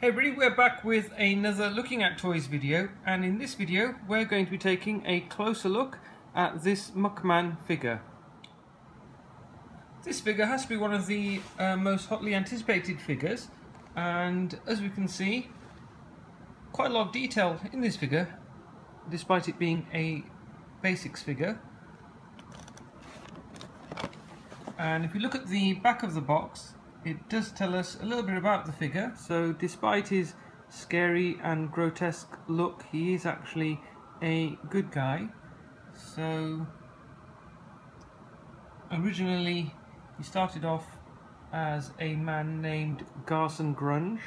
Hey everybody, we're back with another Looking at Toys video and in this video we're going to be taking a closer look at this Muckman figure. This figure has to be one of the uh, most hotly anticipated figures and as we can see quite a lot of detail in this figure despite it being a basics figure and if you look at the back of the box it does tell us a little bit about the figure. So despite his scary and grotesque look, he is actually a good guy. So originally he started off as a man named Garson Grunge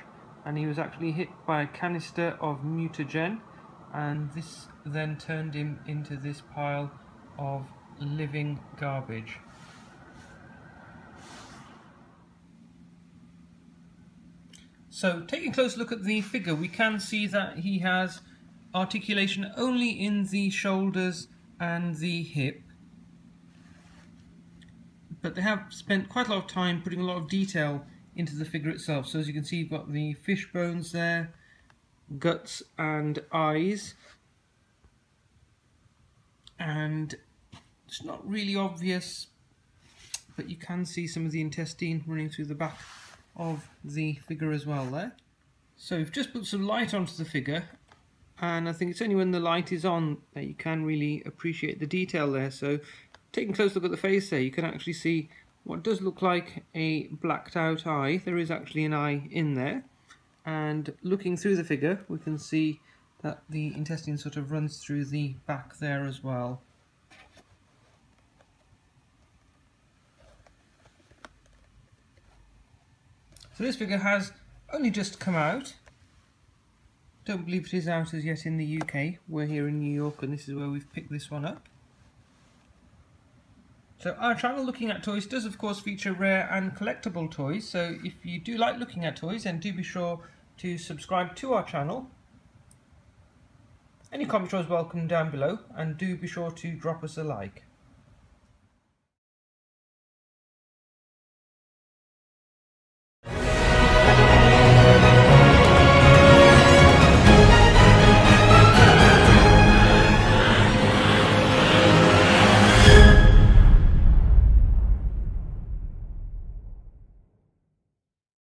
and he was actually hit by a canister of mutagen and this then turned him into this pile of living garbage. So taking a close look at the figure, we can see that he has articulation only in the shoulders and the hip. But they have spent quite a lot of time putting a lot of detail into the figure itself. So as you can see, you've got the fish bones there, guts and eyes. And it's not really obvious, but you can see some of the intestine running through the back of the figure as well there. So we've just put some light onto the figure and I think it's only when the light is on that you can really appreciate the detail there. So taking a close look at the face there you can actually see what does look like a blacked out eye. There is actually an eye in there and looking through the figure we can see that the intestine sort of runs through the back there as well. So this figure has only just come out. Don't believe it is out as yet in the UK. We're here in New York and this is where we've picked this one up. So our channel Looking at Toys does of course feature rare and collectible toys. So if you do like looking at toys then do be sure to subscribe to our channel. Any comments are welcome down below and do be sure to drop us a like.